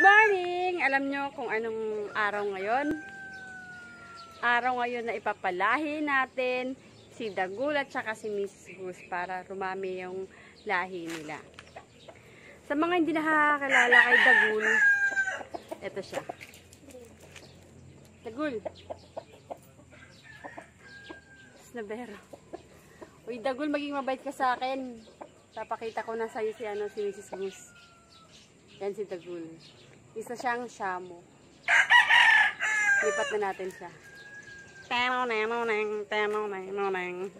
Good morning! Alam nyo kung anong araw ngayon? Araw ngayon na ipapalahi natin si Dagul at saka si Miss Goose para rumami yung lahi nila. Sa mga hindi nakakakilala kay Dagul, eto siya. Dagul! Snabero. Uy, Dagul, maging mabait ka sa akin. Papakita ko na sa'yo si, ano, si Mrs. Goose. Yan si Dagul. Isa siyang shamo. Lipat na natin siya. Teno, neno, neng, teno, neno, neng.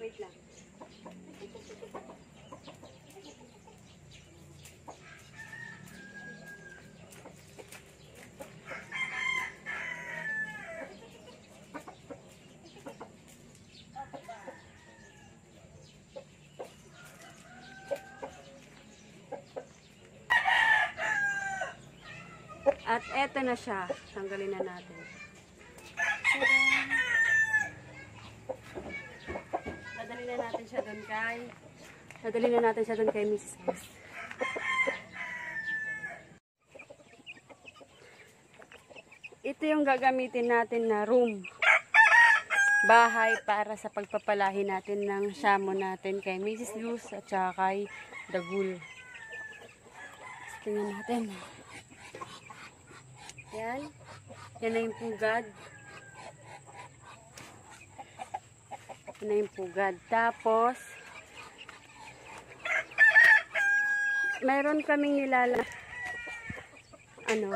Wait lang. At eto na siya. Tanggalin na natin. Dadali na natin siya doon kay... Dadali na natin siya doon kay Mrs. Goose. Ito yung gagamitin natin na room. Bahay para sa pagpapalahi natin ng shamo natin kay Mrs. Goose at saka kay Dagul. Tingnan natin. Yan. Yan na yung pugad. Yan na yung pugad. Tapos, mayroon kaming nilala ano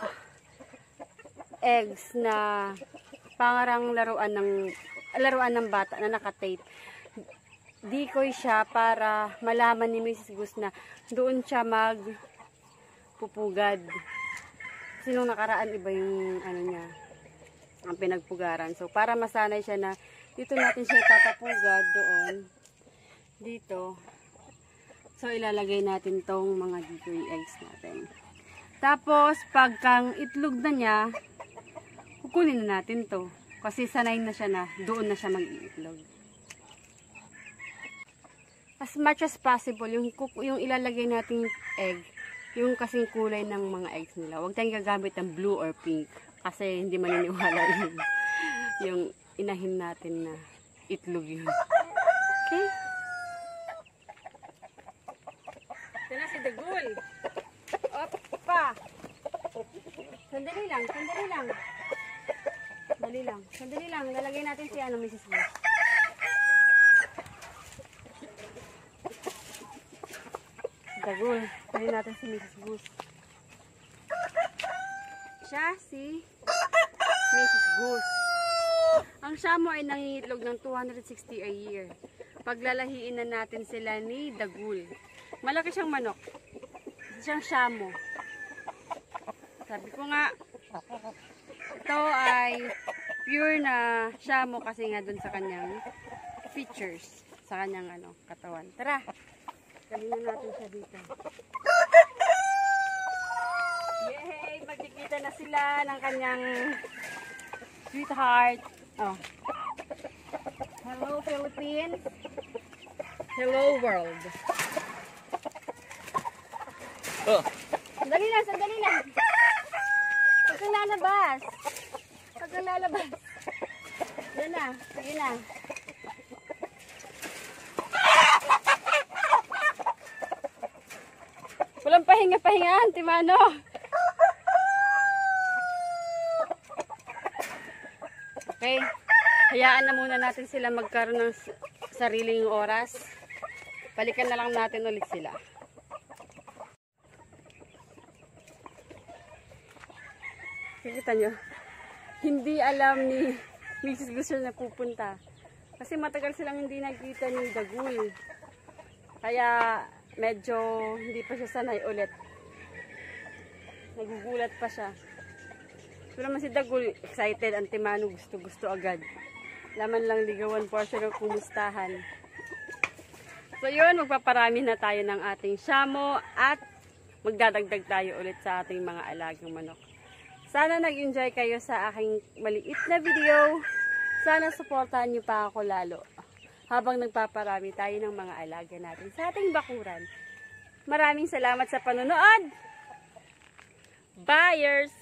ah, eggs na pangarang laruan ng laruan ng bata na nakatape decoy siya para malaman ni Mrs. Gus na doon siya mag pupugad. Kasi nung nakaraan iba yung ano niya, ang pinagpugaran. So para masanay siya na dito natin siya tatapugad doon. Dito. So ilalagay natin tong mga decoy eggs natin. Tapos pagkang itlog na niya, kukunin na natin to. Kasi sanay na siya na doon na siya mag-iitlog. As much as possible, yung, yung ilalagay nating egg, yung kasing kulay ng mga eggs nila. Huwag tayong gagamit ng blue or pink kasi hindi maniniwala yung, yung inahin natin na itlog yun. Okay? Ito na si Dagul. Opa! Sandali lang, sandali lang. Sandali lang, sandali lang. Lalagay natin si ano, Mrs. Goose. Dagul. Pwede natin si Mrs. Goose. Siya si Mrs. Goose. Ang shamo ay nangingitlog ng 260 a year. Paglalahiin na natin sila ni Dagul. Malaki siyang manok. Siyang shamo. Sabi ko nga, ito ay pure na shamo kasi nga dun sa kanyang features. Sa kanyang ano, katawan. Tara! Dali na natin siya dito. Yay! Magkikita na sila ng kanyang sweetheart. Oh. Hello, Philippines. Hello, world. Oh, Sandali lang, sandali lang. Huwag kang lalabas. Huwag kang lalabas. Yan na, sige na. Walang pahinga-pahingaan, Timano. Okay. Hayaan na muna natin sila magkaroon ng sariling oras. Balikan na lang natin ulit sila. Kikita nyo, hindi alam ni Mrs. Gusto na pupunta. Kasi matagal silang hindi nagkita ni Dagul. Kaya medyo hindi pa siya sanay ulit. Nagugulat pa siya. So naman si Dagul, excited, antimano, gusto-gusto agad. Laman lang ligawan po siya ng kumustahan. So yun, magpaparami na tayo ng ating shamo at magdadagdag tayo ulit sa ating mga alagang manok. Sana nag-enjoy kayo sa aking maliit na video. Sana supportahan niyo pa ako lalo. Habang nagpaparami tayo ng mga alaga natin sa ating bakuran. Maraming salamat sa panonood! Buyers!